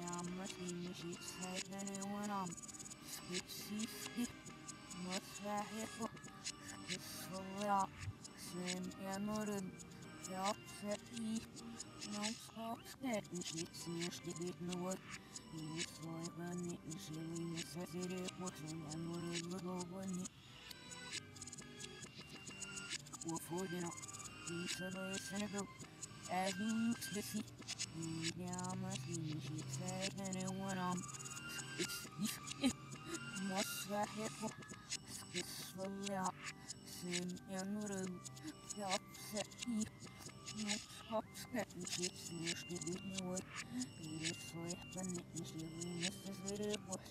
مسكين شيء ساكن ونام سكت having to see down my feet, said anyone on What's that hip the room, felt that he no pops that we keep to do my work. Beat it, slip, and it was.